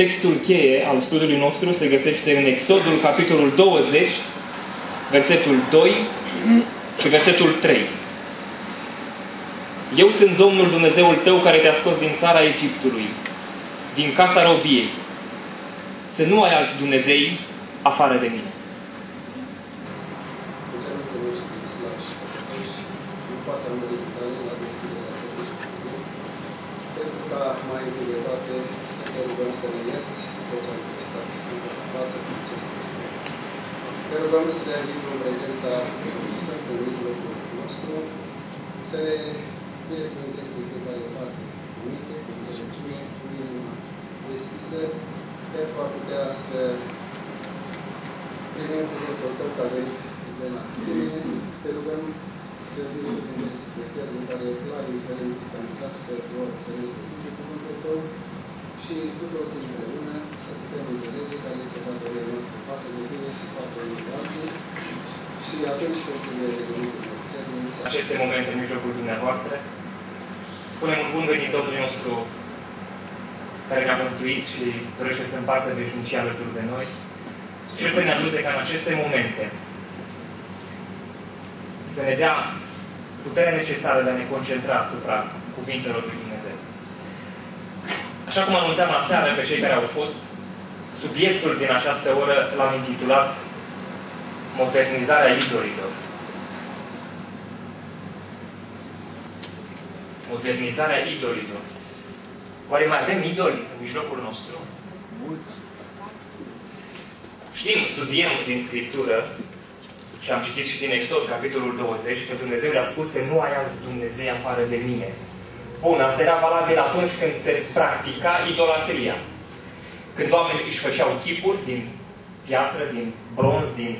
textul cheie al studiului nostru se găsește în Exodul, capitolul 20, versetul 2 și versetul 3. Eu sunt Domnul Dumnezeul tău care te-a scos din țara Egiptului, din casa robiei. Să nu ai alți Dumnezei afară de mine. Pentru ca mai întâi de toate să te rugăm să ne ierți tot ce am Hristos Sfântă față cu acest lucru. Te rugăm să vii în prezența Sfântului mijlocul nostru, să ne binecuvântezi din fiecare parte cu minte, cu înțelepciune, cu inima deschisă, pentru a putea să primim cuvântul tău ca venit de la tine. Te rugăm să binecuvântezi pe servul care e clar indiferent în această oră să ne prezinte cuvântul tău și cu toți împreună să putem înțelege care este datoria noastră față de tine și față de alții și atunci când ne revenim să aceste momente în mijlocul dumneavoastră. Spunem un bun venit Domnului nostru care ne-a mântuit și dorește să împartă veșnicia alături de noi și să ne ajute ca în aceste momente să ne dea puterea necesară de a ne concentra asupra cuvintelor lui Dumnezeu. Așa cum anunțam aseară pe cei care au fost, subiectul din această oră l-am intitulat Modernizarea idolilor. Modernizarea idolilor. Oare mai avem idoli în mijlocul nostru? Mulți. Știm, studiem din Scriptură și am citit și din Exod, capitolul 20, că Dumnezeu le-a spus să nu ai alți Dumnezei afară de mine. Bun, asta era valabil atunci când se practica idolatria. Când oamenii își făceau chipuri din piatră, din bronz, din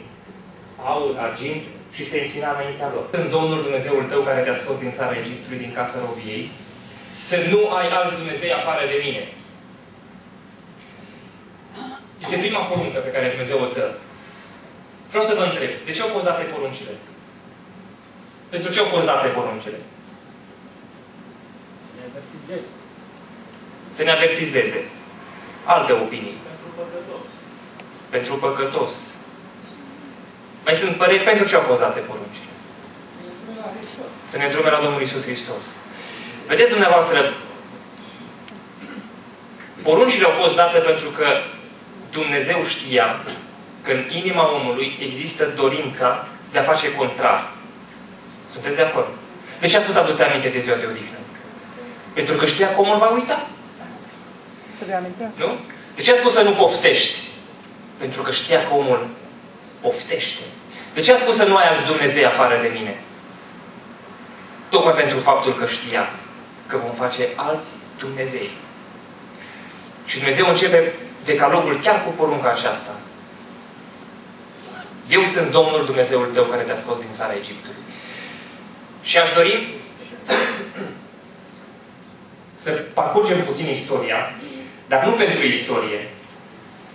aur, argint și se închina înaintea lor. Sunt Domnul Dumnezeul tău care te-a scos din țara Egiptului, din casa robiei, să nu ai alți Dumnezei afară de mine. Este prima poruncă pe care Dumnezeu o dă. Vreau să vă întreb, de ce au fost date poruncile? Pentru ce au fost date poruncile? Să ne avertizeze. Alte opinii. Pentru păcătos. Pentru păcătos. Mai sunt păreri pentru ce au fost date poruncile. Să ne drume la Domnul Isus Hristos. Vedeți dumneavoastră, poruncile au fost date pentru că Dumnezeu știa că în inima omului există dorința de a face contrar. Sunteți de acord? De ce a spus aduți aminte de ziua de odihnă? Pentru că știa că omul va uita. Să le amintească. Nu? De ce a spus să nu poftești? Pentru că știa că omul poftește. De ce a spus să nu ai alți Dumnezei afară de mine? Tocmai pentru faptul că știa că vom face alți Dumnezei. Și Dumnezeu începe decalogul chiar cu porunca aceasta. Eu sunt Domnul Dumnezeul tău care te-a scos din țara Egiptului. Și aș dori să parcurgem puțin istoria, dar nu pentru istorie.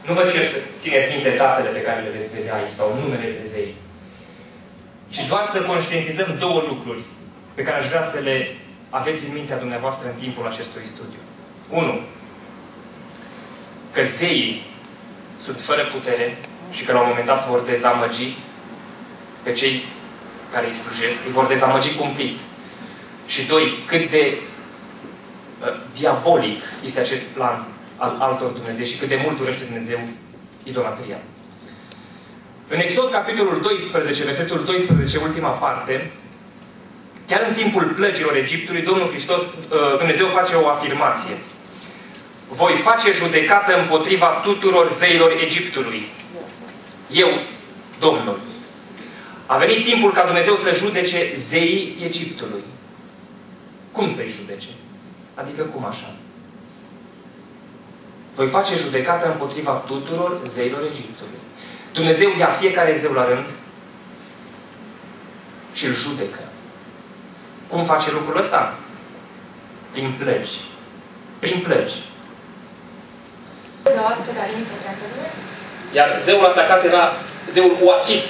Nu vă cer să țineți minte datele pe care le veți vedea aici sau numele de zei. Ci doar să conștientizăm două lucruri pe care aș vrea să le aveți în mintea dumneavoastră în timpul acestui studiu. Unu, că zeii sunt fără putere și că la un moment dat vor dezamăgi pe cei care îi slujesc, îi vor dezamăgi cumplit. Și doi, cât de uh, diabolic este acest plan al altor Dumnezei și cât de mult dorește Dumnezeu idolatria. În Exod, capitolul 12, versetul 12, ultima parte, chiar în timpul plăgilor Egiptului, Domnul Hristos, uh, Dumnezeu face o afirmație. Voi face judecată împotriva tuturor zeilor Egiptului. Eu, Domnul. A venit timpul ca Dumnezeu să judece zeii Egiptului. Cum să-i judece? Adică cum așa? Voi face judecată împotriva tuturor zeilor Egiptului. Dumnezeu ia fiecare zeu la rând și îl judecă. Cum face lucrul ăsta? Prin plăgi. Prin plăgi. Iar zeul atacat era zeul Uachit.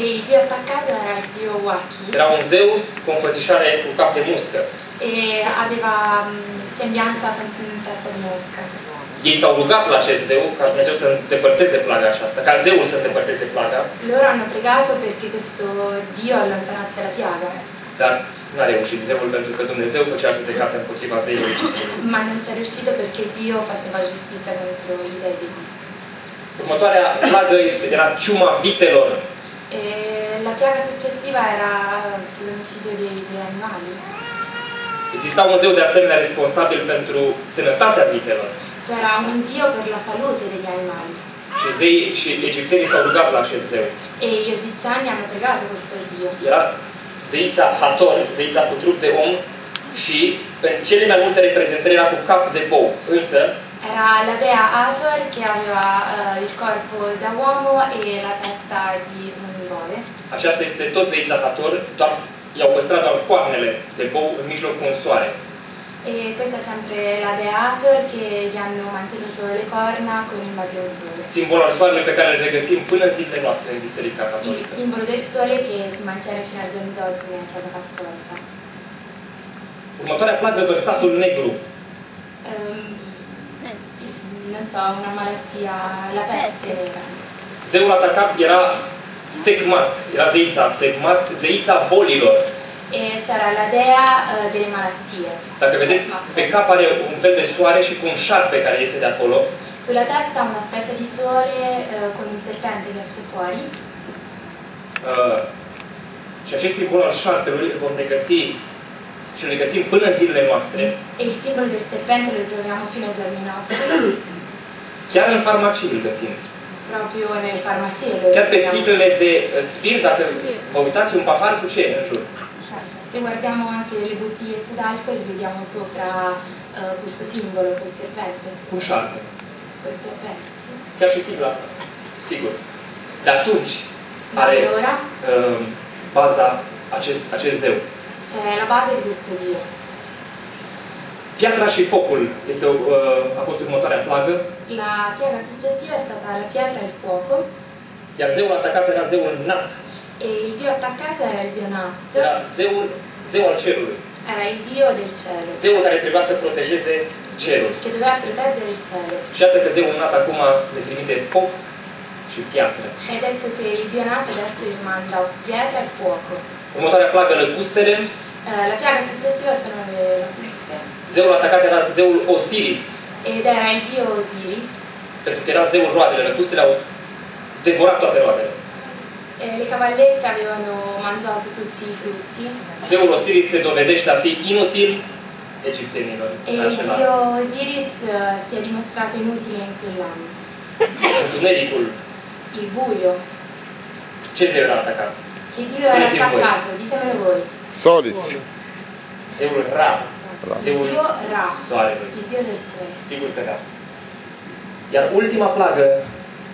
E il dio attaccato era il dio Waki Era un zeu cu o înfățișare cu cap de muscă. e aveva mh, sembianza con un testa di mosca. ei s-au rugat la acest zeu ca Dumnezeu să îndepărteze plaga aceasta, ca zeul să îndepărteze plaga, Loro hanno pregato perché questo Dio allontanasse la piaga, dar n-a reușit zeul pentru că Dumnezeu făcea judecată împotriva zeilor Egiptului. ma non ci è riuscito perché Dio faceva giustizia contro i d'Egitto. Următoarea plagă este, era ciuma vitelor. E la piaga successiva era l'omicidio degli animali. Exista un zeu de asemenea responsabil pentru sănătatea vitelor. C'era un Dio per la salute degli animali Și zei și egiptenii s-au rugat la acest zeu. e gli egiziani hanno pregato questo Dio. Era zeița Hator, zeița cu trup de om și în cele mai multe reprezentări era cu cap de bou. Însă, Era la dea Hathor che aveva eh, il corpo da uomo e la testa di un bove. aceasta este tot zeița Hator, doar i-au păstrat doar coarnele de bou în mijlocul un soare. E questa è sempre la dea Hathor che gli hanno mantenuto le corna con in base al sole. Simbol al soarelui pe care îl regăsim până în zilele noastre în Biserica Il simbolo del sole che si mantiene fino al giorno d'oggi nella Chiesa Cattolica. Următoarea plagă, versatul negru. Ehm, non so, una malattia, la peste nera. Zeul atacat era Secmat, era zeița Secmat, zeița bolilor. E sarà la dea eh, delle malattie. Dacă vedeți, pe cap are un fel de soare și cu un șarpe care iese de acolo. Sulla testa ha una specie di sole eh, con un serpente che esce fuori. Uh, și acest simbol al șarpelui îl vom regăsi și îl regăsim până în zilele noastre, E il simbolo del serpente lo troviamo fino ai giorni nostri, chiar în farmacii îl găsim. proprio nel farmacie. lo Chiar pe troviamo. sticlele de uh, spirit, dacă vă uitați un pahar cu ce în jur? Se guardiamo anche le bottigliette d'alcol, vediamo sopra eh, questo simbolo col serpente. Un șarpe. Col serpente, sì. Chiar și sigla. Sigur. De atunci Da are allora uh, baza acest, acest zeu. c'è la base di questo Dio. Piatra și focul este, o, uh, a fost următoarea plagă, La piaga successiva è stata la pietra e il fuoco iar zeul atacat era zeul Nat. E il Dio attaccato era il Dio Nat, Era zeul, zeu al cerului. era il Dio del cielo, Zeul care trebuia să protejeze cerul. che doveva proteggere il cielo. Și iată că zeul Nat acum le trimite foc și piatră. Hai detto che il Dio Nat adesso gli manda pietra e fuoco. Următoarea plagă, lăcustele. Eh, la piaga successiva sono le locuste Zeul atacat era zeul Osiris, ed era il Dio Osiris pentru că era zeul roadele. Lăcustele au devorat toate roadele. E le cavallette avevano mangiato tutti i frutti Zeul Osiris se dovedește a fi inutil egiptenilor. e an. Dio Osiris eh, si è dimostrato inutile in quell'anno. Întunericul. Il buio. Ce zeu era atacat? Che Dio era attaccato, ditemelo voi. Solis. Zeul Ra. Ra. Zeul Dio Ra, soarelui. il Dio del sole. Sigur că da. Iar ultima plagă,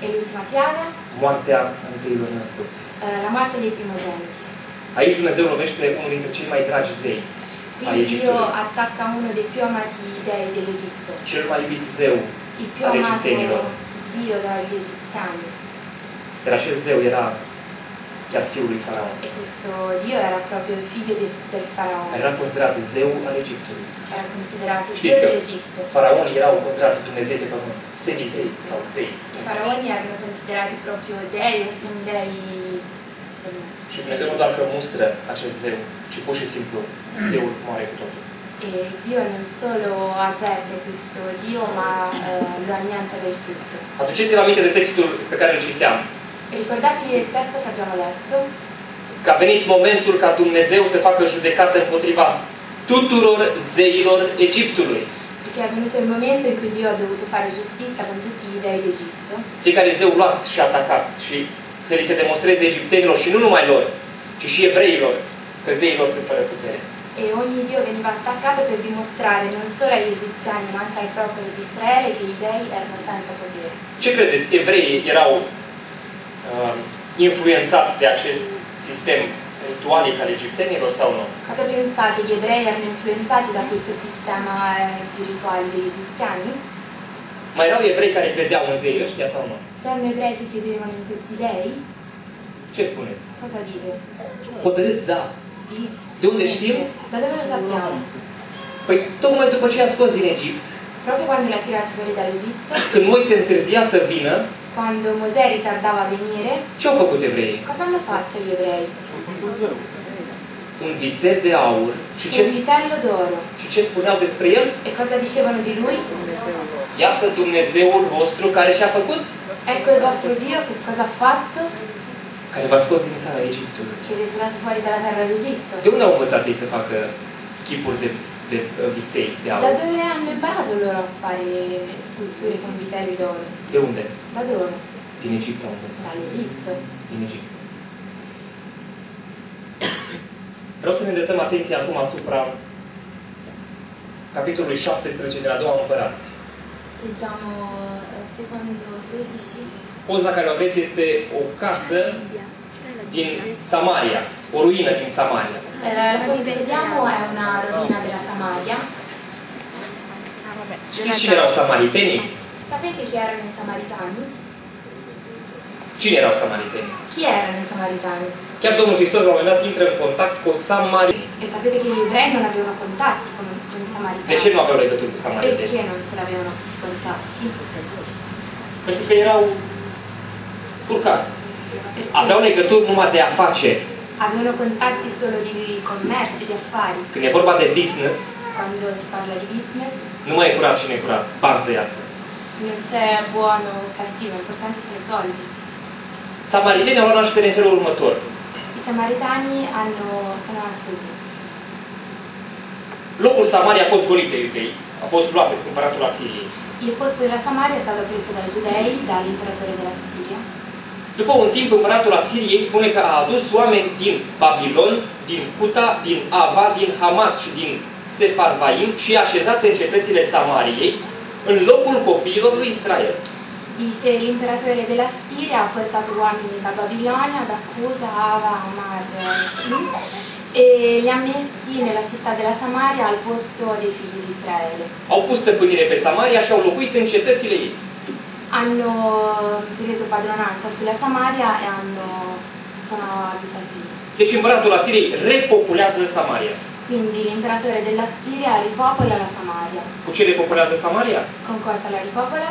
E l'ultima piaga, moartea întâilor născuți. eh, la morte dei primogeniti. Aici Dumnezeu lovește unul dintre cei mai dragi zei a Qui Dio Egiptului. attacca uno dei più amati dei dell'Egitto, Cel mai iubit zeu il più al amato egiptenilor. Dio dagli egiziani. Dar acest zeu era chiar fiul lui Faraon, E questo Dio era proprio il figlio de- del faraone, era considerat zeu al Egiptului. era considerato il Știți că dell'Egitto. faraonii erau considerați Dumnezei pe pământ, semizei sau zei. I faraoni erano considerati proprio dei o semidei. Și Dumnezeu nu doar că mustră acest zeu, ci pur și simplu zeul moare cu totul. E Dio non solo avverte questo Dio, ma eh, lo annienta del tutto. Aduceți-vă aminte de textul pe care îl citeam. E ricordatevi del testo che abbiamo letto, Că a venit momentul ca Dumnezeu să facă judecată împotriva tuturor zeilor Egiptului. perché è venuto il momento in cui Dio ha dovuto fare giustizia con tutti gli dei d'Egitto. Fiecare zeu luat și atacat și să li se demonstreze egiptenilor și nu numai lor, ci și evreilor că zeilor sunt fără putere. E ogni dio veniva attaccato per dimostrare non solo agli egiziani ma anche al popolo di Israele che gli dei erano senza potere. Ce credeți? Evreii erau uh, influențați de acest sistem ritualic al egiptenilor sau nu? Cosa pensate? Gli ebrei erano influenzati da questo sistema eh, di rituali degli egiziani? Mai erau evrei care credeau în zei ăștia sau nu? C'erano ebrei che credevano in questi dei? Ce spuneți? Cosa dite? Hotărât, da. Sì. De unde știm? Da dove lo sappiamo? Păi tocmai după ce i-a scos din Egipt, Proprio quando li ha tirati fuori dall'Egitto, când Moise întârzia să vină, quando Mosè ritardava a venire, ce au făcut evreii? cosa hanno fatto gli ebrei? Un vițel de aur. Și ce, Un vitello d'oro. și ce spuneau despre el? E cosa dicevano di lui? Iată Dumnezeul vostru care ce-a făcut? Ecco il vostro Dio che cosa ha fatto? Care v-a scos din țara Egiptului. Ci ha ritirato fuori dalla terra d'Egitto. De unde au învățat ei să facă chipuri de, de uh, viței de Da aur? dove hanno imparato loro a fare sculture con vitelli d'oro? De unde? Da dove? Din Egipt au învățat. Dall'Egitto. Din Egipt. Vreau să ne îndreptăm atenția acum asupra capitolului 17 de la doua împărați. Leggiamo eh, secondo 16. Poza care o aveți este o casă din Samaria, o ruină din Samaria. Eh, la che vediamo è una rovina della Samaria. Știți cine erau samaritenii? Sapete chi erano i Samaritani? Cine erau samaritenii? Chi erano i Samaritani? Chiar Domnul Hristos la un moment dat intră în contact cu Samaria. E sapete che gli ebrei non avevano contatti con, con i Samaritani. De ce nu aveau legături cu E samaritenii? perché non ce l'avevano questi contatti? Pentru că erau scurcați. Aveau legături numai de afaceri. Avevano contatti solo di commercio, di affari. Când e vorba de business, Quando si parla di business nu mai e curat și necurat. Par să iasă. non c'è buono o cattivo, l'importante sono i soldi. Samaritenii au luat naștere în felul următor. I Samaritani hanno, sono nati così. Locul Samaria a fost golit de iudei. A fost luat de împăratul Asiriei. Il posto della Samaria è stato preso dai giudei, dall'imperatore della Siria. După un timp, împăratul Asiriei spune că a adus oameni din Babilon, din Cuta, din Ava, din Hamat și din Sefarvaim și i-a așezat în cetățile Samariei, în locul copiilor lui Israel. Dice l'imperatore della Siria ha portato uomini da Babilonia, da Cuta, Ava, Amar e li ha messi nella città della Samaria al posto dei figli di Israele. Au pus stăpânire pe Samaria și au locuit în cetățile ei. Hanno preso padronanza sulla Samaria e hanno, sono abitati lì. Deci împăratul Asiriei repopulează Samaria. Quindi l'imperatore della Siria ripopola la Samaria. Cu ce repopulează Samaria? Con cosa la ripopola?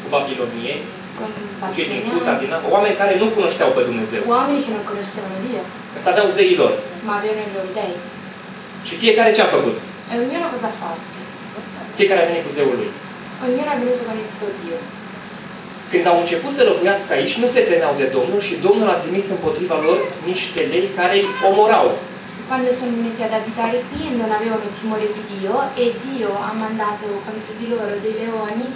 Cu babilonieni, Con cu cei din Cuta, din oameni care nu cunoșteau pe Dumnezeu. uomini che non conoscevano Dio, Însă aveau zeii lor. ma avevano i loro dei. Și fiecare ce a făcut? E ognuno cosa ha fatto? Fiecare a venit cu zeul lui. Ognuno è venuto con il suo Dio. Când au început să locuiască aici, nu se temeau de Domnul și Domnul a trimis împotriva lor niște lei care îi omorau. Quando sono venuti ad abitare qui non avevano timore di Dio e Dio ha mandato contro di loro dei leoni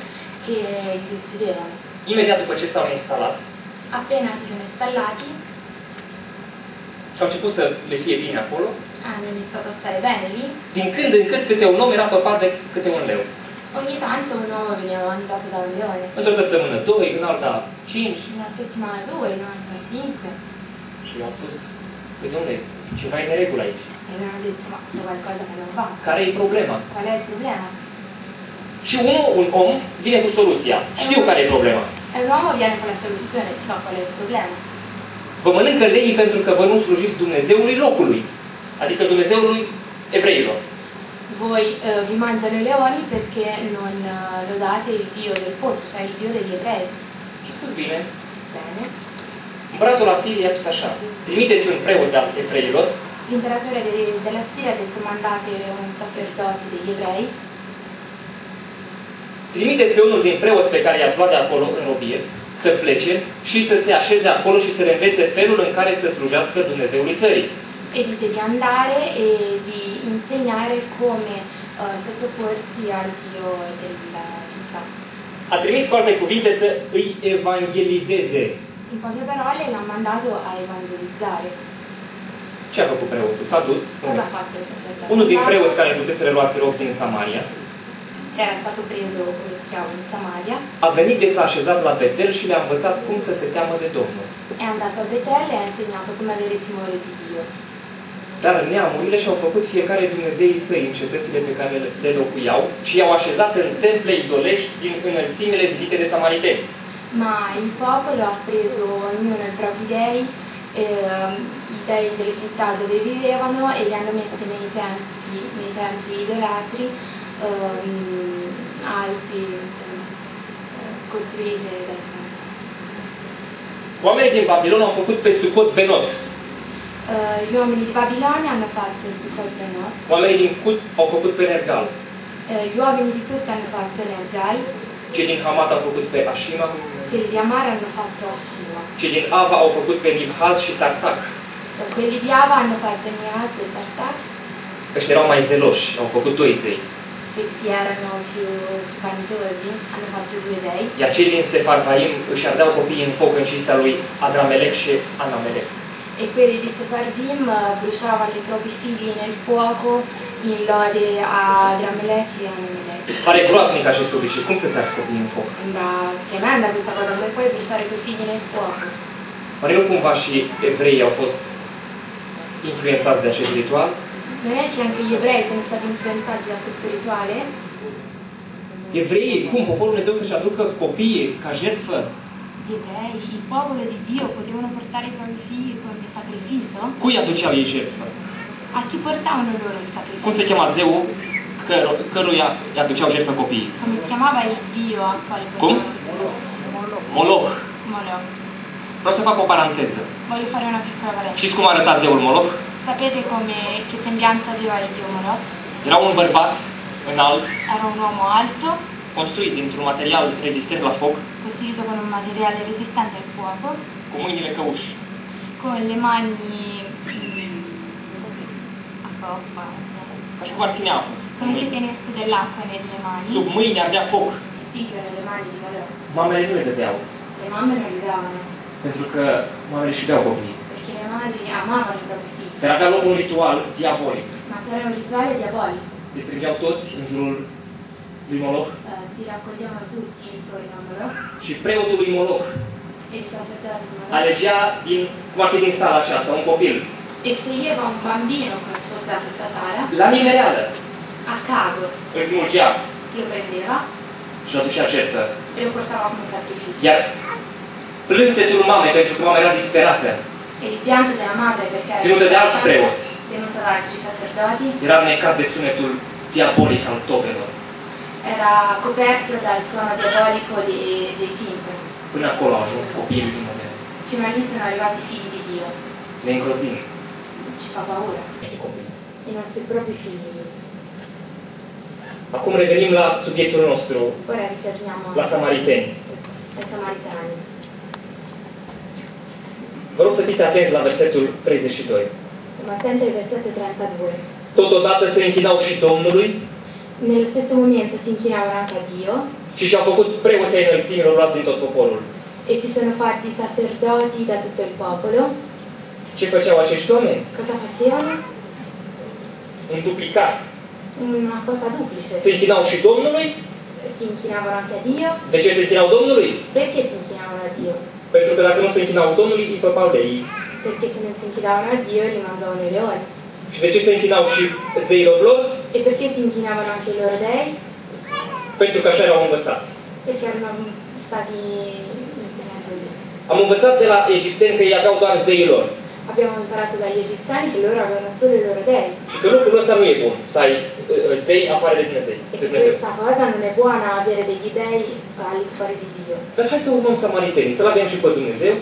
che li uccidevano. Imediat după ce s-au instalat Appena si sono installati și au început să le fie bine acolo, hanno iniziato a stare bene lì. din când în când câte un om era păpat de câte un leu. Ogni tanto un uomo veniva mangiato da un leone. Într-o săptămână doi, în alta cinci. Una settimana due, in un'altra cinque. Și i-au spus, păi domnule, ceva e neregulă aici. E mi hanno detto ma c'è qualcosa che non va. Care e problema? Qual è il problema? Și unul, un om, vine cu soluția. Știu care e problema. E un uomo viene con la soluzione, so qual è il problema. Vă mănâncă leii pentru că voi nu slujiți Dumnezeului locului. Adică Dumnezeului evreilor. Voi eh, vi mangiano i leoni perché non eh, lodate il Dio del posto, cioè il Dio degli ebrei. Și a spus bine. Bene. Împăratul Asiriei a spus așa. Trimiteți un preot al evreilor L'imperatore de- della Siria ha detto mandate un sacerdote degli ebrei, Trimiteți pe unul din preoți pe care i-ați luat de acolo în robie să plece și să se așeze acolo și să le învețe felul în care să slujească Dumnezeului țării. E dite di andare e di insegnare come eh, sottoporsi al Dio della città. A cu alte cuvinte să îi evangelizeze. In poche parole l'ha mandato a evangelizzare. Ce a făcut preotul? S-a dus, spune. Cosa ha fatto? Unul din preoți care fusese reluați rog din Samaria che era stato preso come schiavo in Samaria, a venit de s-a așezat la Betel și le-a învățat cum să se teamă de Domnul. è andato a Betel e ha insegnato come avere timore di Dio. Dar neamurile și-au făcut fiecare Dumnezeii săi în cetățile pe care le- le locuiau și i-au așezat în temple idolești din înălțimile zidite de samariteni. Ma il popolo ha preso ognuno i propri dei, ehm, i dei delle città dove vivevano e li hanno messi nei templi, nei templi idolatri ehm, alti, insomma, eh, costruite da sconto. Oamenii din Babilon au făcut pe Sucot Benot. Eh, gli uomini di Babilonia hanno fatto Sukkot Benot, Oamenii din Cut au făcut pe Nergal. eh, gli uomini di Kut hanno fatto Nergal, Cei din Hamat au făcut pe Ashima. quelli di Amar hanno fatto Ashima, Cei din Ava au făcut pe Nibhaz și Tartak. Eh, quelli di Ava hanno fatto Nias e Tartak, Ăștia erau mai zeloși, au făcut doi zei. questi erano più vanitosi, hanno fatto due dei, Iar cei din Sefarvaim își ardeau copiii în foc în cinstea lui Adramelec și Anamelec. E quelli di Sefarvim eh, bruciavano i propri figli nel fuoco in lode a Dramelech e a Nemelech. Pare groaznic acest obicei. Cum să-ți arzi copiii în foc? Sembra tremenda questa cosa, come puoi bruciare i tuoi figli nel fuoco? Oare nu cumva și evreii au fost influențați de acest ritual? Non è che anche gli ebrei sono stati influenzati da questo rituale? Evreii, cum? Poporul Dumnezeu să-și aducă copiii ca jertfă? Gli ebrei, il popolo di Dio potevano portare i propri figli come sacrificio? Cui aduceau ei jertfă? A chi portavano loro il sacrificio? Cum se chema zeul căr- căruia îi aduceau jertfă copiii? Come si chiamava il dio a quale Cum? Moloch. Moloch. Vreau să fac o paranteză. Voglio fare una piccola parentesi. Știți cum arăta zeul Moloch? Sapete come, che sembianza aveva il dio Moloch? Era un bărbat înalt, Era un uomo alto, construit dintr-un material rezistent la foc, costruito con un materiale resistente al fuoco, cu mâinile căuși. con le mani mm, a coppa, Ca și cum ar ține apă. în come se mâini. tenesse dell'acqua nelle mani. Sub mâini ardea foc. Il figlio nelle mani di Moloch. Mamele nu le dădeau, Le mamme non li davano, pentru că mamele își iubeau copiii. perché le madri amavano i propri figli. Dar avea loc un ritual diabolic. Ma se era un rituale diabolico, Se strângeau toți în jurul lui Moloch eh, si raccoglievano tutti intorno a Moloch și preotul lui Moloch. E il sacerdote di Moloch alegea din, cum ar fi din sala aceasta, un copil, e sceglieva un bambino come se fosse da questa sala, la nimereală, a caso îl smulgea. Lo prendeva și îl aducea jertfă. e lo portava come sacrificio. Iar plânsetul mamei, pentru că mama era disperată, E il pianto della madre perché era ținută de alți preoți, tenuta da altri sacerdoti era necat de sunetul diabolic al tobelor. Era coperto dal suono diabolico dei, dei timpani. Până acolo au ajuns copiii lui Dumnezeu. Fino a lì sono arrivati i figli di Dio. Ne îngrozim. Ci fa paura. I nostri propri figli. Acum revenim la subiectul nostru, Ora ritorniamo la samariteni. ai samaritani. Vă rog să fiți atenți la versetul 32. Stiamo attenti al versetto 32. Totodată se închinau și Domnului Nello stesso momento si inchinavano anche a Dio și și-au făcut preoții ai înălțimilor luați din tot poporul. e si sono fatti sacerdoti da tutto il popolo. Ce făceau acești oameni? Cosa facevano? Un duplicat. Una cosa duplice. Se închinau și Domnului. Si inchinavano anche a Dio. De ce se închinau Domnului? Perché si inchinavano a Dio? Pentru că dacă nu se închinau Domnului, îi păpau de ei. Perché se non si inchinavano a Dio li mangiavano i leoni. Și de ce se închinau și zeilor lor? E perché si inchinavano anche i loro dei? Pentru că așa erau învățați. Perché erano stati insegnati così. Am învățat de la egipteni că ei aveau doar zeii lor. Abbiamo imparato dagli egiziani che loro avevano solo i loro dei. Și că lucrul ăsta nu e bun, să ai uh, zei afară de Dumnezeu. E De che Dumnezeu. questa cosa non è buona avere degli dei al di fuori di Dio. Dar hai să urmăm samaritenii, să-L avem și pe Dumnezeu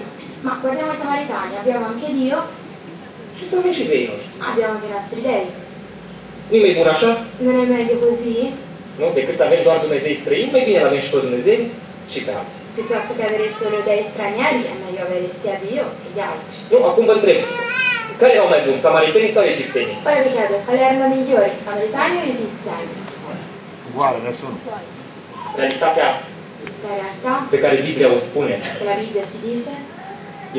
Ma guardiamo i samaritani, abbiamo anche Dio, să avem și zeii noștri. abbiamo anche i nostri dei. nu mai bun așa? Non è meglio così? Nu? Decât să avem doar Dumnezei străini, mai bine l-avem și pe Dumnezeu și pe alții. Piuttosto che avere solo dei stranieri, è meglio avere sia Dio che gli altri. Nu? Acum vă întreb. Care erau mai buni, samaritenii sau egiptenii? Ora vi chiedo, quali erano migliori, samaritani o egiziani? Uguale, nessuno. Realitatea La realtà pe care Biblia o spune che la Bibbia ci dice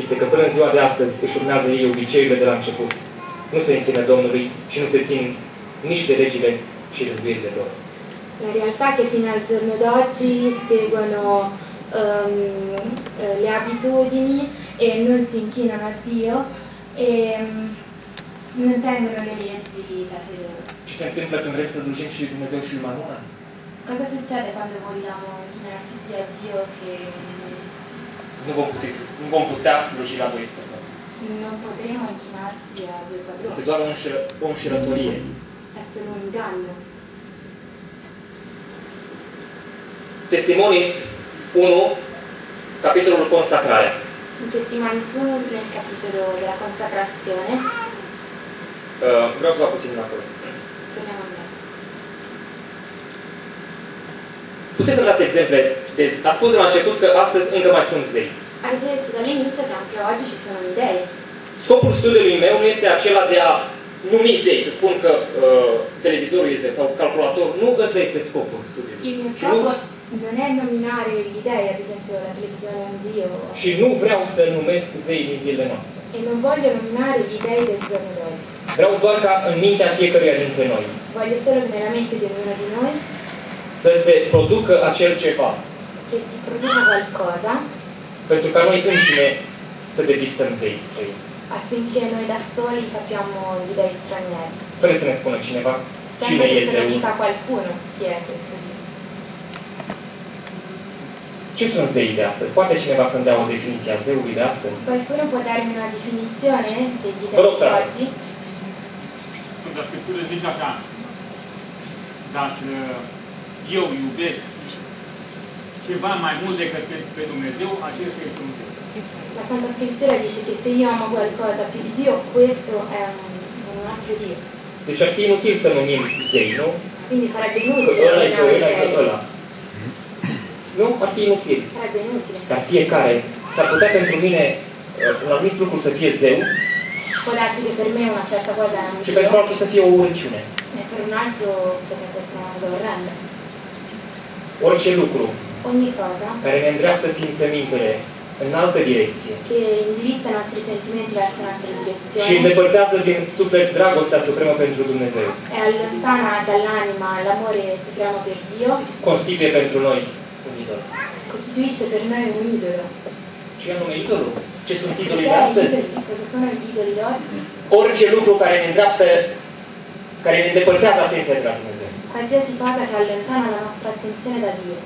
este că până în ziua de astăzi își urmează ei obiceiurile de la început. Nu se închină Domnului și nu se țin nici de legile și rânduirile lor. La realtà è che fino al giorno d'oggi seguono ehm, eh, le abitudini e non si inchinano a Dio e mm, non tengono le leggi date loro. Ce se întâmplă când vrem să slujim și lui Dumnezeu și lui Mamona? Cosa succede quando vogliamo inchinarci sia a Dio che non, non computarsi decida questo. Non potremo inchinarci a due padroni. Se tu non c'è la è solo un inganno. Testimonies 1, capitolo consacrare. I testimoni sono nel capitolo della consacrazione. Uh, vreau să vă puțin la. Puteți să dați exemple. De, ați spus de la început că astăzi încă mai sunt zei. Avete detto dall'inizio che anche oggi ci sono gli dei. Scopul studiului meu nu este acela de a numi zei, să spun că uh, televizorul este sau calculator. Nu ăsta este scopul studiului. Il mio Și nu, scopo non è nominare gli dei, ad esempio la televisione è un dio, și nu vreau să numesc zei din zilele noastre. e non voglio nominare gli dei del giorno d'oggi. Vreau doar ca în mintea fiecăruia dintre noi Voglio solo che nella mente di ognuno di noi să se producă acel ceva che si produca qualcosa pentru ca noi înșine să depistăm zei străini. affinché noi da soli capiamo gli dei stranieri, Fără să ne spună cineva senza cine che e se lo zeul. dica qualcuno chi è questo dio. Ce sunt zeii de astăzi? Poate cineva să-mi dea o definiție a zeului de astăzi? Qualcuno può darmi una definizione degli Vă dei rog, di frate. oggi? Sfânta Scriptură zice așa, dacă eu iubesc ceva mai mult decât pe- Dumnezeu, acesta este un Dumnezeu. La Santa Scrittura dice che se io amo qualcosa più di Dio, questo è un, un altro Dio. Deci ar fi inutil să numim zei, nu? Quindi sarebbe Că inutile ăla e că nominare ăla e că ăla. Nu? Ar fi inutil. Sarebbe inutile. Dar fiecare, s-ar putea pentru mine uh, un anumit lucru să fie zeu Può darsi che per me una certa cosa è un și pentru Dio altul să fie o urăciune. e per un altro essere una cosa orrenda. Orice lucru Ogni cosa care ne îndreaptă simțămintele în altă direcție che indirizza i nostri sentimenti verso un'altra și direzione îndepărtează din suflet dragostea supremă pentru Dumnezeu, e allontana dall'anima l'amore supremo per Dio, constituie pentru noi un idol. costituisce per noi un idolo. Și anume idolul. Ce sunt Cos'è idolii de astăzi? idoli? Cosa sono gli idoli di oggi? Orice lucru care ne îndreaptă, care ne îndepărtează atenția de la Dumnezeu. Qualsiasi cosa che allontana la nostra attenzione da Dio.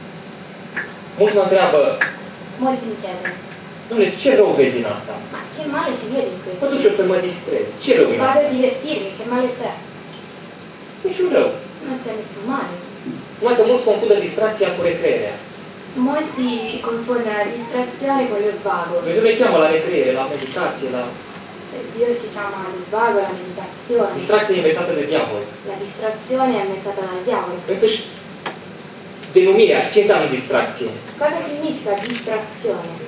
Mulți mă întreabă, Molti mi chiedono, domnule, ce rău vezi în asta? ma che male ci vedi in Mă questo? duc eu să mă distrez. Ce rău în Vado asta? a divertirmi, che male c'è? Niciun rău. Non c'è nessun male. Numai că mulți confundă distracția cu recreerea. Molti confondono la distrazione con lo svago. Dumnezeu ne cheamă la recreere, la meditație, la... Eh, Dio si chiama lo svago, la meditazione. Distrazione è inventata dal diavolo. La distrazione è inventata dal diavolo. Questa denomina, ci sono distrazioni. Cosa significa distrazione?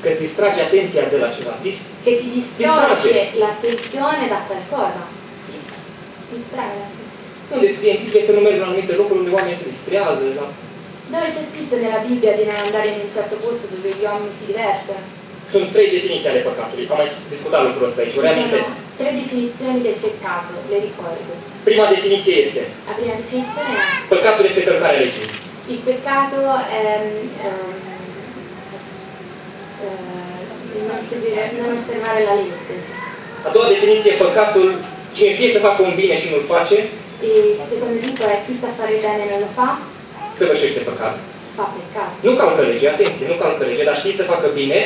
Che distrage attenzione della città. Dis che ti distrae l'attenzione da qualcosa. Distrae Dove si dice che non è normalmente il luogo dove gli uomini si distraiano? Dove c'è scritto nella Bibbia di non andare in un certo posto dove gli uomini si divertono? Sunt trei definiții ale păcatului. Am mai discutat lucrul ăsta aici, Ci o reamintesc. sono tre definizioni del peccato, le ricordo. Prima definiție este, La prima definizione è păcatul este călcarea legii. il peccato è ehm, eh, non, seguire- non osservare la legge. A doua definiție, păcatul, cine știe să facă un bine și nu-l face, E il secondo tipo è chi sa fare il bene e non lo fa, săvârșește păcat. fa peccato. Nu calcă legea, atenție, nu calcă legea, dar știi să facă bine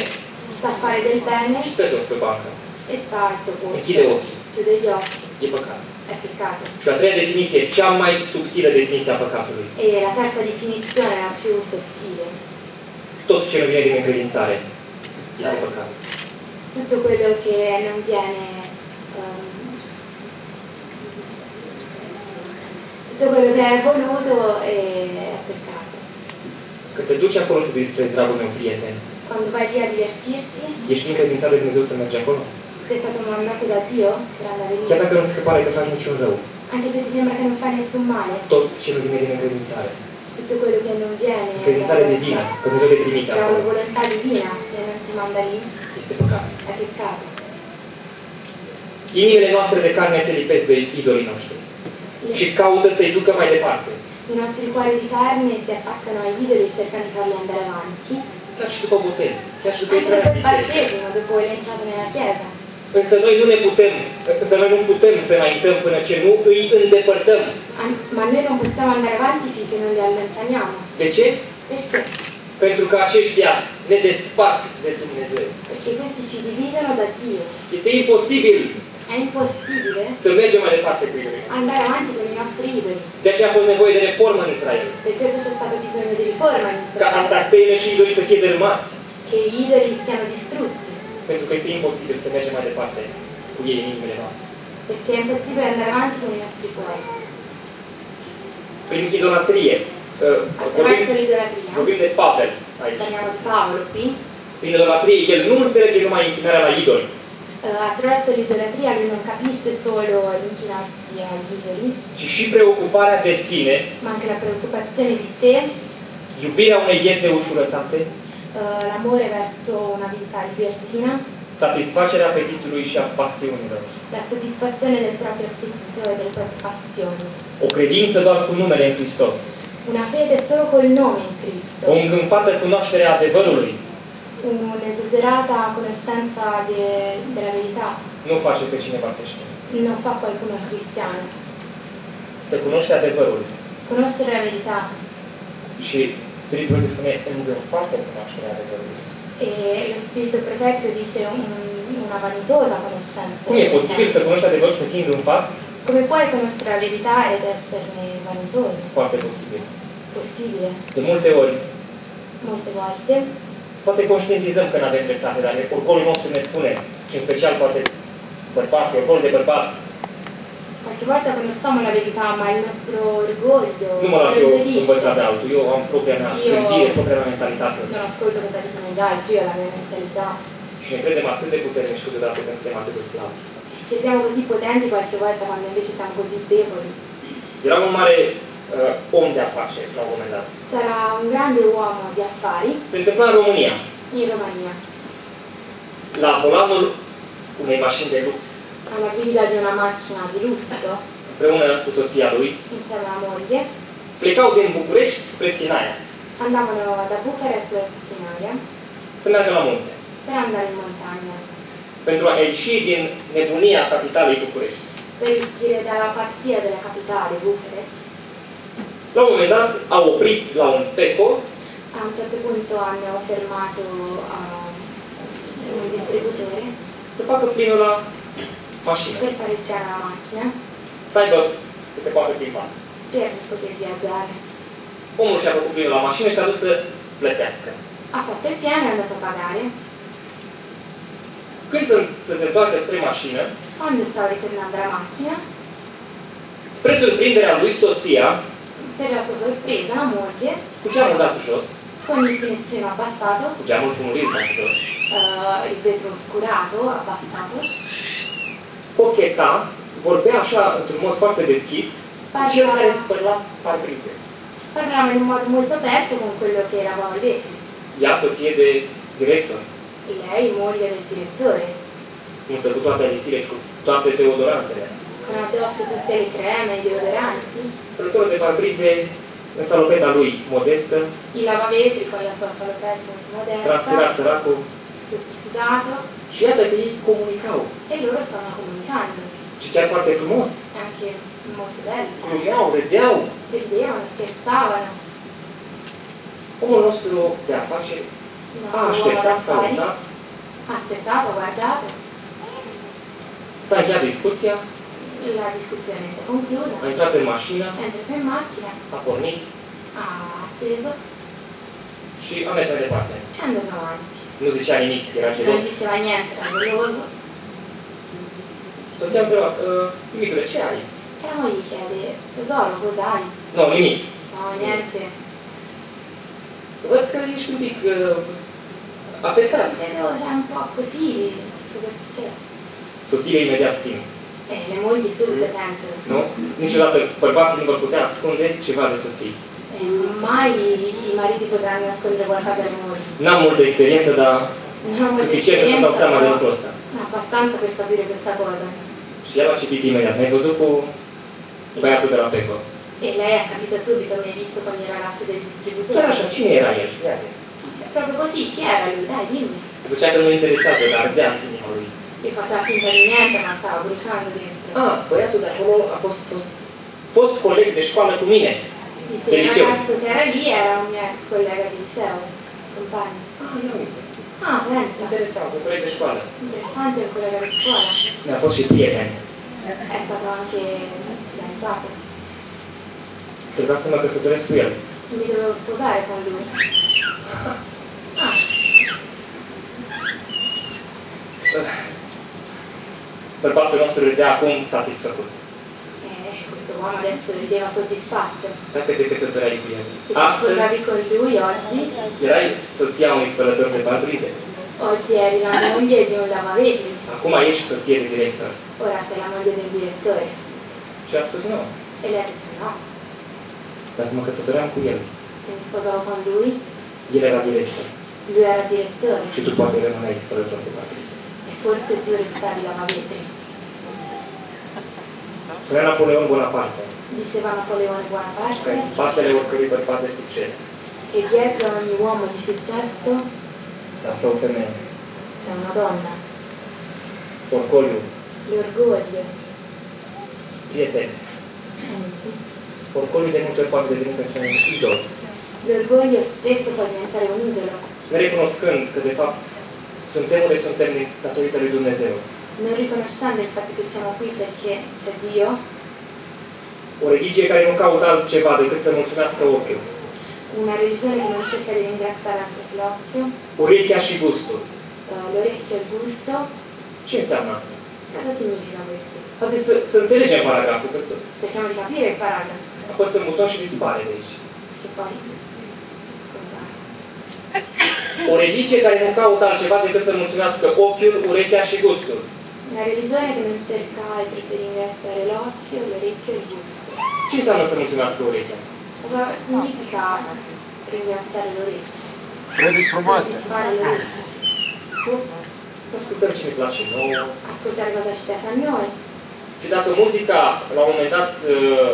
sta a fare del bene. Ci sta ciò bacca. E sta al suo posto. E chi devo chi? Chiude gli occhi. E peccato. È peccato. Cioè tre definizioni, c'è mai sottile definizione a peccato lui. E la terza definizione è la più sottile. Tutto ciò che viene di non credenziare di sta peccato. Tutto quello che non viene ehm, tutto quello che è voluto eh, è peccato. Kad tu ci ako se ti ispred dragome u prijatelj, quando vai a divertirti, ești încredințat de Dumnezeu să mergi acolo. sei stato mandato da Dio per andare Chiar lì, dacă nu ți se pare că faci niciun rău, anche se ti sembra che non fai nessun male, tot ce nu vine din încredințare. tutto quello che non viene Încredințare divină, că Dumnezeu te trimite acolo, volontà divina, se non ti manda lì, este păcat. è peccato. Inimile noastre de carne se lipesc de idolii noștri și caută să-i ducă mai departe. I nostri cuori di carne si attaccano agli idoli e cercano di farli andare avanti. Chiar și după botez, chiar și după Anche intrarea dopo în il biserică. battesimo, dopo l'entrata nella chiesa. Însă noi nu ne putem, însă noi nu putem să înaintăm până ce nu îi îndepărtăm. An- Ma noi non possiamo andare avanti finché non li allontaniamo. De ce? Perché? Pentru că aceștia ne despart de Dumnezeu. Perché questi ci dividono da Dio. Este imposibil È impossibile să mergem mai departe cu idolii. andare avanti con i nostri idoli. De aceea a fost nevoie de reformă în Israel. Per questo c'è stato bisogno di riforma in Ca Israele. astactele și idolii să fie dărâmați. Che gli idoli siano distrutti. Pentru că este imposibil să mergem mai departe cu ei în inimile noastre. Perché è impossibile andare avanti con i nostri cuori. Prin idolatrie. uh, Vorbim, Attraverso l'idolatria. vorbim de Pavel aici. Parliamo di Paolo qui. Prin idolatrie, el nu înțelege numai închinarea la idoli, Eh, attraverso l'idolatria lui non capisce solo l'inchinarsi agli idoli, ci și preocuparea de sine, ma anche la preoccupazione di sé, iubirea unei vieți de ușurătate, eh, l'amore verso una vita libertina, satisfacerea apetitului și a pasiunilor. la soddisfazione del proprio appetito e delle proprie passioni. O credință doar cu numele în Hristos. Una fede solo col nome in Cristo, O îngâmpată cunoaștere a adevărului un'esagerata conoscenza de- della verità nu face pe cineva creștin. non fa qualcuno cristiano. Să cunoște adevărul. Conoscere la verità Și Spiritul Sfânt spune îngâmpată cunoașterea adevărului. e lo spirito profetico dice un- una vanitosa conoscenza. Cum e posibil să cunoști adevărul să fii îngâmpat? Come puoi conoscere la verità ed esserne vanitoso? Foarte posibil. Possibile. De multe ori, Molte volte poate conștientizăm că nu avem dreptate, dar orgolul nostru ne spune, și în special poate bărbații, orgolul de bărbat, qualche volta conosciamo la verità, ma il nostro orgoglio nu mă las ce eu lo impedisce. învățat de altul, eu am propria mea Eu- gândire, propria mea mentalitate. Non ascolto cosa dicono gli altri, io ho la mia mentalità. Și ne credem atât de puternici câteodată când suntem atât de slabi. E ci crediamo così potenti qualche volta quando invece siamo così deboli. Era un mare uh, om de afaceri la un moment dat. Sarà un grande uomo di affari. Se întâmpla în România, in Romania, la volanul unei mașini de lux, alla guida di una macchina di lusso, împreună cu soția lui, insieme alla moglie, plecau din București spre Sinaia, andavano da Bucarest verso Sinaia. Să meargă la munte, per andare in montagna, pentru a ieși din nebunia capitalei București. per uscire dalla pazzia della capitale, Bucarest. La un moment dat au oprit la un teco A un certo punto hanno fermato a un distributore să facă plinul la mașină, per fare il piano alla macchina să aibă să se poată plimba. per poter viaggiare. Omul și-a făcut plinul la mașină și s-a dus să plătească. Ha fatto il piano e è andato a pagare. Când să, să se întoarcă spre mașină, Quando stava ritornando alla macchina, spre surprinderea lui, soția, per la sua sorpresa, la moglie, cu geamul dat jos, con il finestrino abbassato, cu geamul fumului dat jos, eh, il vetro oscurato, abbassato, cocheta, vorbea așa, într-un mod foarte deschis, cu cel care spăla parbrize. Parlavamo in un modo molto aperto con quello che eravamo vetri. Ea, soție de director, E lei, moglie del direttore, însă cu toate aditile și cu toate deodorantele. Con addosso tutte le creme, i deodoranti, Spălătorul de parbrize în salopeta lui modestă, il lavavetri con la sua salopetta modesta, transpirat săracul, tutto sudato, și iată că ei comunicau. e loro stavano comunicando, Și chiar foarte frumos. anche molto bello. Glumeau, râdeau. Ridevano, scherzavano. Omul nostru de afaceri Il a nostro uomo așteptat, s-a d'affari uitat, ha aspettato, ha guardato, s-a încheiat discuția, La discussione si è conclusa. È entrato in macchina. È entrato in macchina. Ha fornito. Ha acceso. Ci ha messo le quattro. È andato avanti. Non si diceva niente, era geloso. Non si diceva niente, era geloso. Sono però, uh, dimmi dove ce l'hai? E la moglie chiede, tesoro, cos'hai? No, niente. No, niente. Văd că ești un pic uh, afectat. un po' così, cosa succede? Soțile imediat simți. E le mogli subito sentono. Nu? Niciodată bărbații nu vor putea ascunde ceva de soții. E mai i mariti potranno nascondere qualcosa alle mogli. N-am multă experiență, dar Non ho molta suficient să dau seama de lucrul ăsta. abbastanza per capire questa cosa. Și el a citit imediat. Mi-ai văzut cu băiatul de la Peco. E lei ha capito subito, mi ha visto con i ragazzi del Chiar distributore. așa, cine era el? Proprio così, chi era lui? Dai, dimmi. Se făcea că nu interesează, dar ardea în lui. E faceva finta di niente, ma stava bruciando dentro. Ah, băiatul de acolo a fost, fost, fost coleg de școală cu mine. Dice, Del il liceo. ragazzo che era lì era un mio ex collega di liceo, compagno. Ah, ia uite. Ah, corrispondenza. Interesant, un coleg de școală. Interessante un collega di scuola. Mi-a fost și prieten. È stato anche fidanzato. Trebuia să mă căsătoresc cu el. Mi dovevo sposare con lui. Ah, Bărbatul nostru râdea acum satisfăcut. eh, questo uomo adesso rideva soddisfatto. Dacă te căsătoreai cu el. Se ti sposavi Astăzi con lui oggi, erai soția unui spălător de parbrize. oggi eri la moglie di un lavavetri, Acum ești soție de director. ora sei la moglie del direttore. Și a spus nu. E lei ha detto no, Dacă mă căsătoream cu el, se mi sposavo con lui, el era director. lui era direttore Și tu poate rămâneai spălător de parbrize forse tu restavi la madre. è Napoleone Bonaparte. Diceva Napoleone Bonaparte. Per sbattere orcoli per fare successo. Che dietro ogni uomo di successo saprà un. C'è una donna. Orgoglio. L'orgoglio. Pietà. Orgoglio tenuto quando diventa cioè un idolo. L'orgoglio spesso può diventare un idolo. Ne riconoscând che de fapt suntem unde suntem datorită lui Dumnezeu. non riconoscendo il fatto che siamo qui perché c'è Dio, O religie care nu caută altceva decât să mulțumească ochiul, una religione che non cerca di ringraziare altro che l'occhio, urechea și gustul. eh, l'orecchio e il gusto. Ce înseamnă asta? Cosa significa questo? Haideți să, să înțelegem paragraful, că Cerchiamo di capire il paragrafo, a fost un buton și dispare de aici. che poi compare. O religie care nu caută altceva decât să mulțumească ochiul, urechea și gustul. Una religione che non cerca altro che ringraziare l'occhio, l'orecchio e il gusto. Ce înseamnă să mulțumească urechea? Cosa significa ringraziare l'orecchio? Credeți frumoase. Soddisfare l'orecchio. Să ascultăm ce ne place nouă. Ascoltare cosa ci piace a noi. Și dacă muzica, la un moment dat, uh,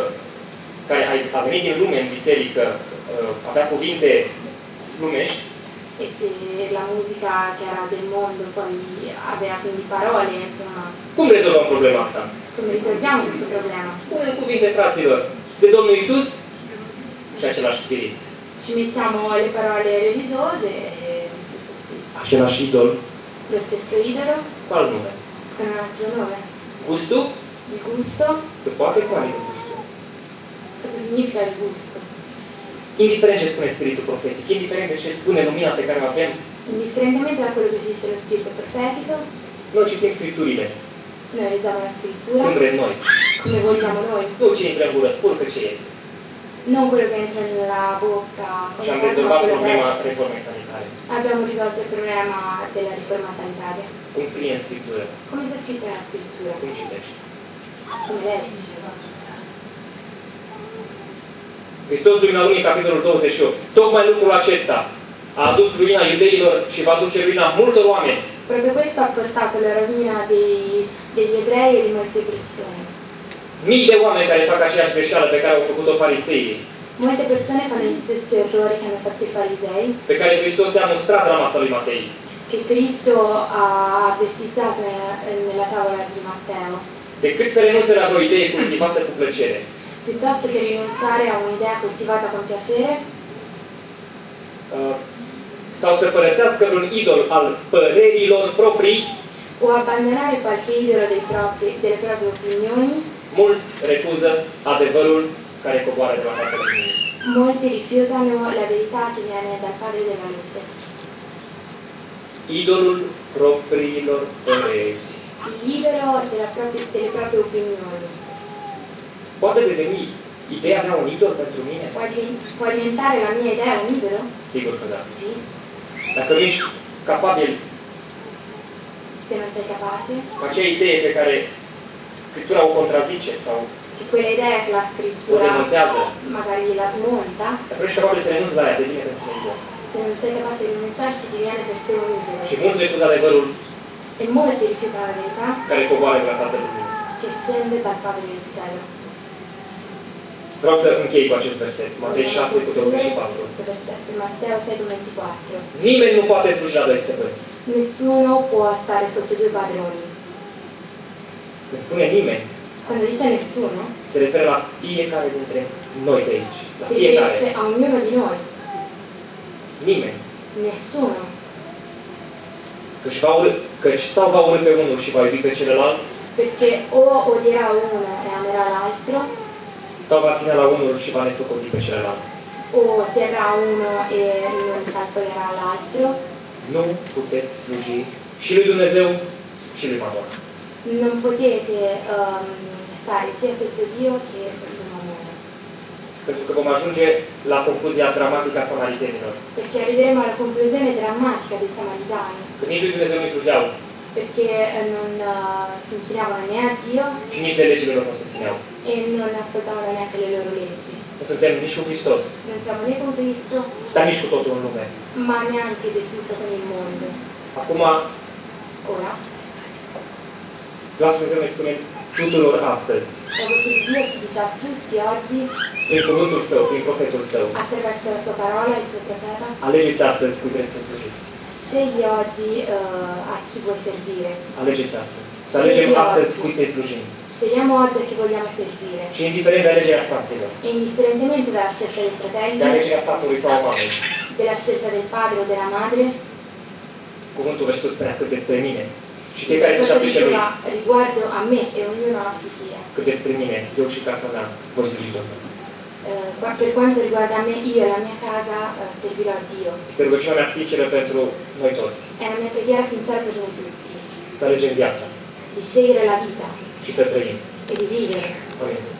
care a- a venit din lume în biserică, uh, avea cuvinte lumești, E se la musica che era del mondo poi aveva quindi parole, insomma, cum rezolvăm problema asta? come risolviamo questo problema? Punem cuvinte, fraților, de Domnul Isus și același spirit. Ci mettiamo le parole religiose e lo stesso spirito. Același idol, Lo stesso idolo cu alt nume. con un altro nome. Gustul Il gusto, se poate cu adică gustul. cosa significa il gusto? Indiferent ce spune spiritul profetic, indiferent de ce spune lumina pe care o avem, Indifferentemente da quello che ci dice lo spirito profetico, noi citim scripturile noi leggiamo la cum scrittura vrem noi. come vogliamo noi, Nu ce intră în gură, spun că ce este. non quello che entra nella bocca, Și am come ma rezolvat quello che problema esce. reformei sanitare. Abbiamo risolto il problema della riforma sanitaria. Cum scrie în Scriptură? Come c'è scritto nella scrittura? Cum citești? Come leggi? Hristos lumina lumii, capitolul 28. Tocmai lucrul acesta a adus ruina iudeilor și va duce ruina multor oameni. Proprio questo ha portato la rovina dei- degli ebrei e di molte persone. Mii de oameni care fac aceeași greșeală pe care au făcut-o fariseii, Molte persone fanno gli stessi errori che hanno fatto i farisei, pe care Hristos i-a mostrat la masa lui Matei. che Cristo ha avvertizzato nella, nella tavola di Matteo. Decât să renunțe la vreo idee cultivată cu plăcere, Piuttosto che rinunciare a un'idea coltivata con piacere, uh, sau să părăsească vreun idol al părerilor proprii, o abbandonare qualche idolo dei propri- delle proprie opinioni, mulți refuză adevărul care coboară de la Lumii. molti rifiutano la verità che viene dal Padre della Luce. Idolul propriilor păreri. L'idolo delle proprie opinioni. Poate deveni ideea mea un idol pentru mine? Può, diven- può diventare la mia idea un idolo? Sigur că da. Sì. Dacă nu ești capabil Se non sei capace, cu acea idee pe care Scriptura o contrazice sau che quella idea che la scrittura demontează, magari la smonta, dacă nu ești capabil să renunți la ea, devine pentru un idol. se non sei capace di rinunciarci ti viene per te un idolo. Și mulți refuză adevărul E molti rifiutano la verità care coboară de la Tatăl Lumii. che scende dal Padre del Cielo. Vreau să închei cu acest verset, Matei 6 cu 24. Questo versetto, Matteo 6 con 24. Nimeni nu poate sluji la doi stăpâni. Nessuno può stare sotto due padroni. Când spune nimeni, Quando dice nessuno, se referă la fiecare dintre noi de aici. La si fiecare. riferisce a ognuno di noi. Nimeni. Nessuno. Căci, va urâ, căci sau va urâ pe unul și va iubi pe celălalt, perché o odierà uno e amerà l'altro, sau va ține la unul și va nesocoti pe celălalt. o terrà uno e non calcolerà l'altro. Nu puteți sluji și lui Dumnezeu și lui Mamon. Non potete ehm, stare sia sotto Dio che sotto Mammona, Pentru că vom ajunge la concluzia dramatică a samaritenilor. perché arriveremo alla conclusione drammatica dei Samaritani, Că nici lui Dumnezeu nu slujeau perché eh, non eh, si inchinavano né a Dio și nici de legile lor nu se țineau. E non ascoltavano neanche le loro leggi. Suntem nici cu Hristos, Non siamo né con Cristo, ma neanche del tutto con il mondo. Acum, Ora, Glasul Dumnezeu ne spune tuturor astăzi, Dio ci dice a tutti oggi, prin cuvântul Său, prin profetul Său, attraverso la sua parola, il suo profeta, alegeți astăzi cui vreți să slujiți. scegli oggi eh, a chi vuoi servire. Alegeți astăzi. Starete sì, Masters qui stai slucendo. Scegliamo oggi a chi vogliamo servire. Ci è indifferente da leggere a Franzica. E indifferentemente dalla scelta del fratello. Da leggere a fatto che sono. Della scelta del padre o della madre. Comunque questo speranza questo è mine. Ci che pensa ci applica lui. Riguardo a me e ognuno alla fichia. Che destre mine, io ci casa da voi suggerito. Eh, per quanto riguarda me, io e la mia casa eh, servirò a Dio. Spero che ci una sticera per noi tosi. È la mia preghiera sincera per noi tutti. Sta leggendo in piazza di scegliere la vita e di vivere.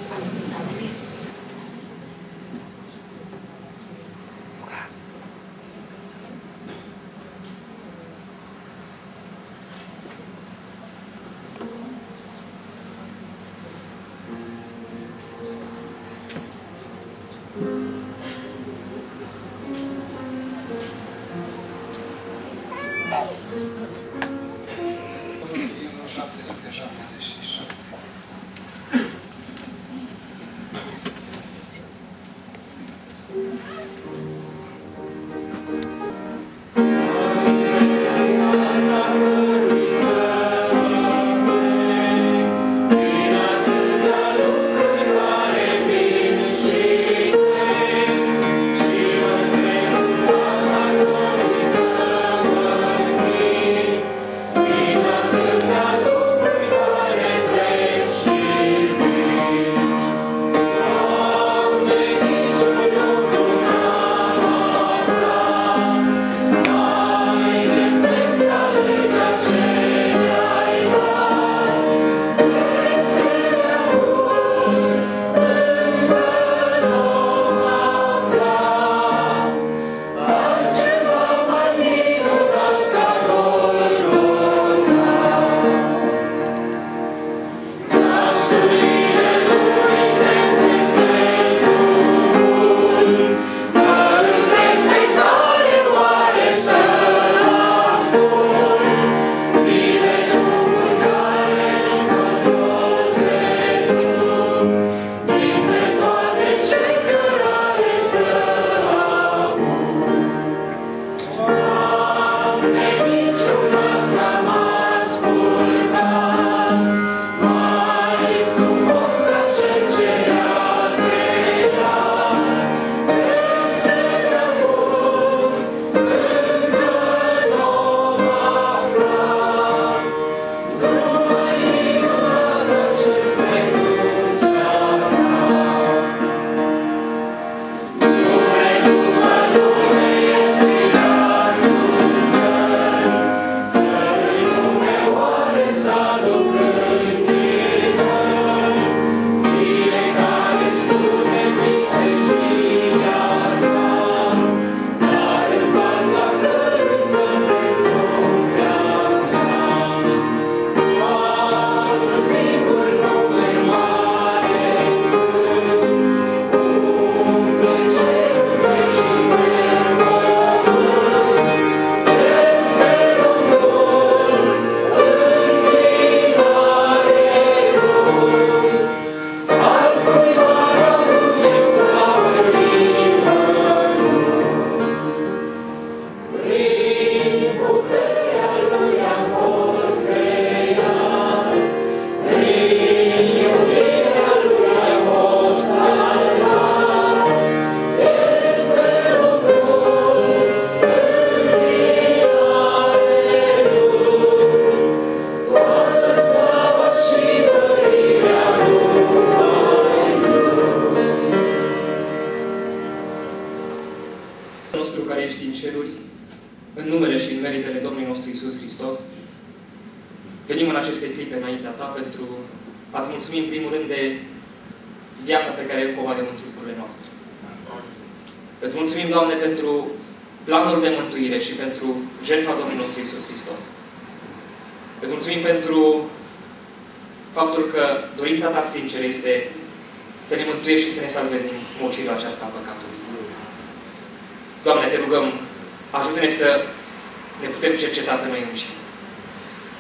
Putem cerceta pe noi înșine.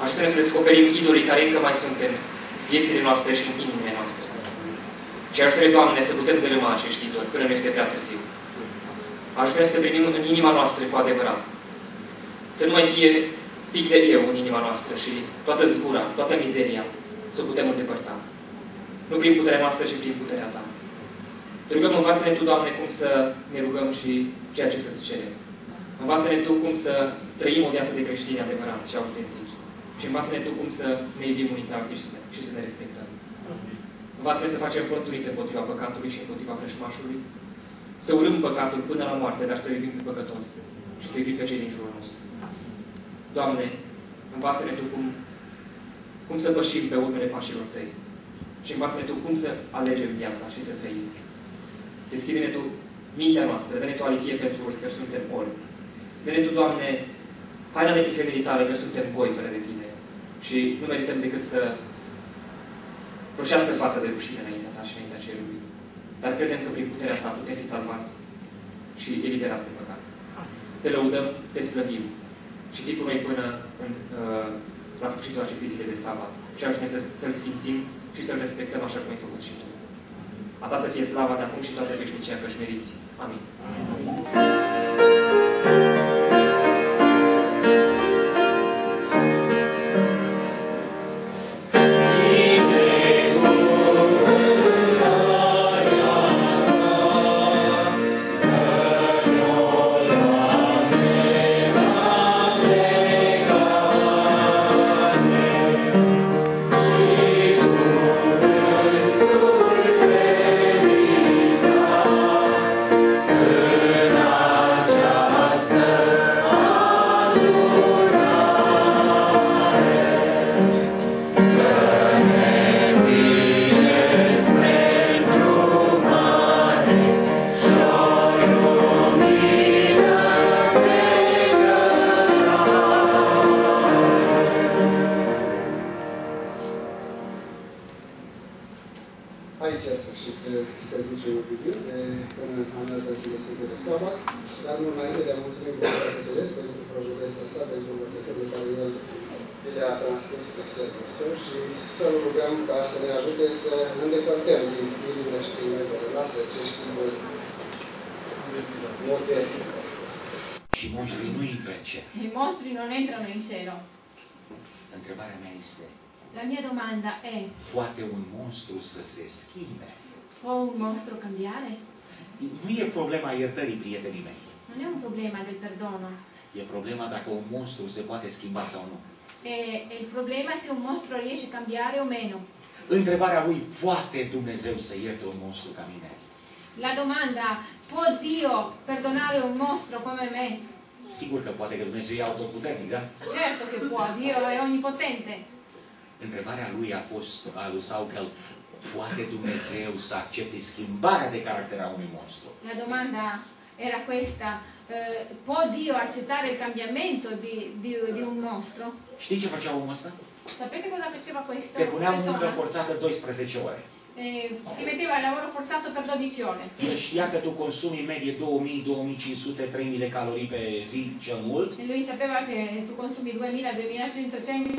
Ajută-ne să descoperim idolii care încă mai sunt în viețile noastre și în inimile noastre. Și ajută-ne, Doamne, să putem dărâma acești idoli până nu este prea târziu. Ajută-ne să te primim în inima noastră cu adevărat. Să nu mai fie pic de eu în inima noastră și toată zgura, toată mizeria să o putem îndepărta. Nu prin puterea noastră, ci prin puterea Ta. Te rugăm, învață-ne Tu, Doamne, cum să ne rugăm și ceea ce să-ți cerem. Învață-ne Tu cum să trăim o viață de creștini adevărați și autentici. Și învață-ne Tu cum să ne iubim unii pe alții și să, și să ne respectăm. Învață-ne să facem fronturite împotriva păcatului și împotriva vrășmașului. Să urâm păcatul până la moarte, dar să iubim pe păcătos și să iubim pe cei din jurul nostru. Doamne, învață-ne Tu cum, cum să pășim pe urmele pașilor Tăi. Și învață-ne Tu cum să alegem viața și să trăim. Deschide-ne Tu mintea noastră, dă-ne Tu alifie pentru că suntem ori. Dă-ne Tu, Doamne, haina neprihănirii Tale că suntem boi fără de Tine. Și nu merităm decât să roșească fața de rușine înaintea Ta și înaintea cerului. Dar credem că prin puterea Ta putem fi salvați și eliberați de păcat. Te lăudăm, te slăvim și fii cu noi până în, uh, la sfârșitul acestei zile de sabat. Și ajută să, să-L sfințim și să-L respectăm așa cum ai făcut și Tu. A Ta să fie slava de acum și toată veșnicia că își meriți. Amin. Amin. Aici a sfârșit uh, serviciul divin de până în amiaza zile Sfinte de Sabat, dar nu înainte de a mulțumi Dumnezeu Cățăresc pentru projudența sa, pentru învățăturile care El le-a transmis spre servul său și să-L rugăm ca să ne ajute să ne îndepărtăm din inimile și din metele noastre acești idoli moderni. Și monștrii nu intră în cer. I mostri non entrano in cielo. Întrebarea mea este, La mia domanda è, poate un monstru să se schimbe? può un mostro cambiare? Nu e problema iertării, prietenii mei. Non è un problema del perdono, E problema dacă un monstru se poate schimba sau nu. è, è il problema se un mostro riesce a cambiare o meno. Întrebarea lui, poate Dumnezeu să ierte un monstru ca mine? La domanda, può Dio perdonare un mostro come me? Sigur că poate că Dumnezeu e autoputernic, da? Certo che può, Dio è onnipotente. Întrebarea lui a fost, a lui Saukel, poate Dumnezeu să accepte schimbarea de caracter a unui monstru? La domanda era questa, eh, può Dio accettare il cambiamento di, di- di un mostro? Știi ce făcea omul ăsta? Sapete cosa faceva questo? Te punea muncă forțată 12 ore. Eh, ti metteva il lavoro forzato per 12 ore. El știa că tu consumi în medie 2000, 2500, 3000 de calorii pe zi cel mult E lui sapeva che tu consumi 2000, 2100, 100